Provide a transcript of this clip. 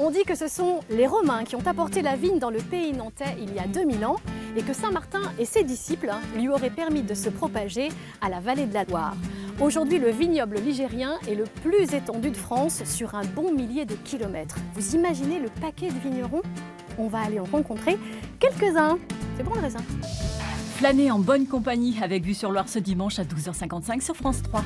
On dit que ce sont les Romains qui ont apporté la vigne dans le pays nantais il y a 2000 ans et que Saint Martin et ses disciples hein, lui auraient permis de se propager à la vallée de la Loire. Aujourd'hui, le vignoble ligérien est le plus étendu de France sur un bon millier de kilomètres. Vous imaginez le paquet de vignerons? On va aller en rencontrer quelques-uns. C'est bon le raisin Flâner en bonne compagnie avec Vue sur Loire ce dimanche à 12h55 sur France 3.